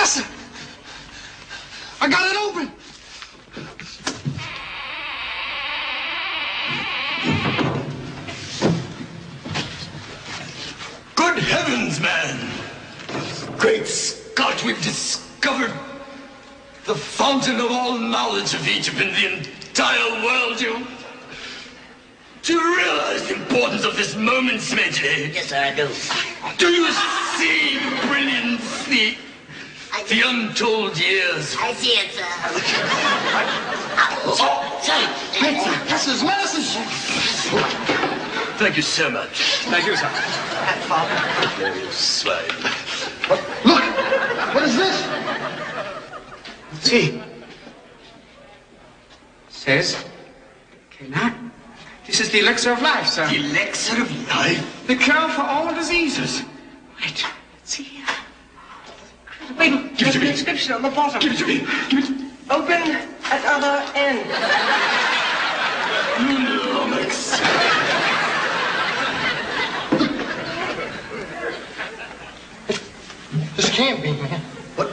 Professor! I got it open! Good heavens, man! Great Scott, we've discovered the fountain of all knowledge of Egypt in the entire world. You. Do you realize the importance of this moment, Smedley? Yes, sir, I do. Do you see the brilliance, the, I, the untold years? I see it, sir. Oh, Sir, This is medicine! thank you so much. Thank you, sir. You swine. Look! What is this? See. Says, cannot. This is the elixir of life, sir. The elixir of life? The cure for all diseases. Wait, let's see here. Wait, Give it to me. inscription on the bottom. Give it to me. Give it to me. Open at other end. Lummox. This can't be, man. What?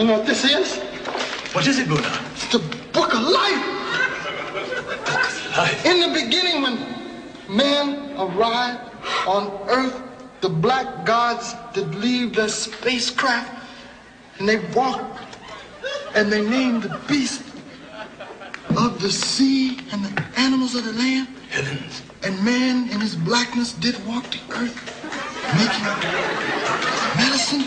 You know what this is? What is it, Buna? It's the book of life! Life. In the beginning, when man arrived on Earth, the black gods did leave their spacecraft and they walked and they named the beast of the sea and the animals of the land. Heavens. And man in his blackness did walk the earth, making medicine.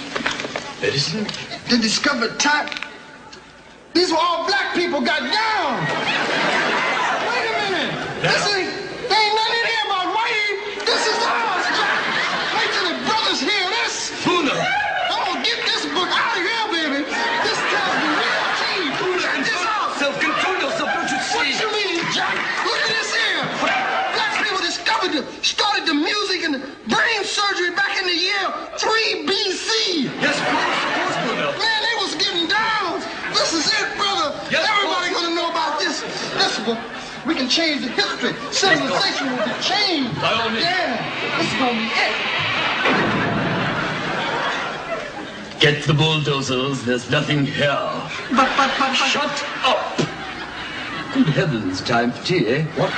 Medicine? They discovered type. These were all black people got down. Wait a minute. This ain't, there ain't nothing in here about whitey. This is ours, Jack. Wait till the brothers hear this. Buna. I'm gonna get this book out of here, baby. This tells the real tea. Check this out. Self-control yourself, don't you What see? you mean, Jack? Look at this here. Black people discovered the, started the music and the brain surgery back in the year 3 BC. Yes, of course, of course, Buna. Man, they was getting down. This is it, brother. Yes, Everybody boss. gonna know about this. We can change the history. Civilization will be changed. By all means. Yeah, this is gonna be it. Get the bulldozers, there's nothing here. But, but, but, but. Shut up! Good heavens, time for tea, eh? What?